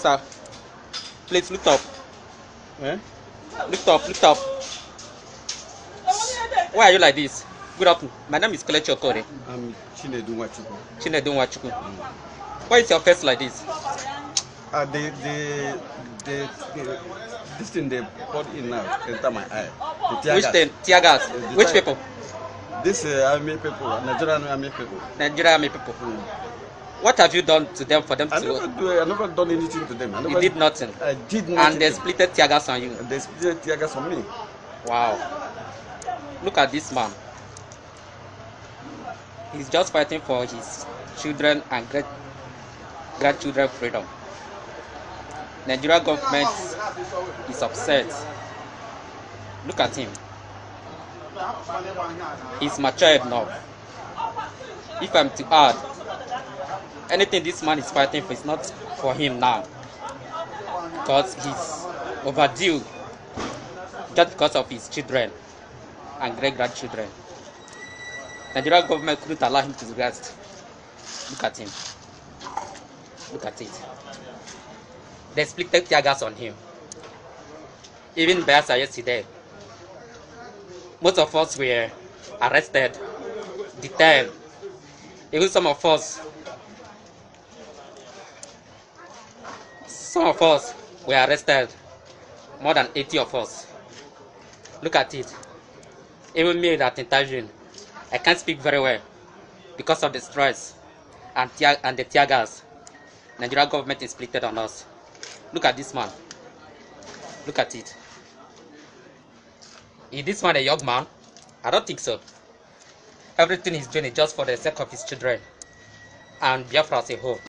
Sir, please look up. Eh? Look up, look up. Why are you like this? Good afternoon. My name is Kelechi Okore. I'm Chinedu Nwachukwu. Chinedu Nwachukwu. Why is your face like this? Uh, the, the, the, the, this thing they poured in now enter my eye. The tear Which gas. thing? Tear gas. the Which people? This uh, army people, Nigerian army people. Nigerian army people. Mm. What have you done to them for them I never to? do. I never done anything to them. I never, You did nothing. I did nothing. And they splitted tear gas on you. And they split tear gas on me. Wow. Look at this man. He's just fighting for his children and great grandchildren freedom. Nigeria government is upset. Look at him. He's mature enough. If I'm to add, anything this man is fighting for is not for him now. Because he's overdue just because of his children and great grandchildren. Nigeria government couldn't allow him to rest. Look at him. Look at it. They split tear gas on him. Even Bayelsa yesterday. Most of us were arrested, detained. Even some of us, some of us were arrested. More than 80 of us. Look at it. Even me that interviewing, I can't speak very well because of the stress and and the tear gas. Nigeria government is splitted on us. Look at this man. Look at it. Is this man a young man? I don't think so. Everything he's doing is just for the sake of his children and Biafra as a whole.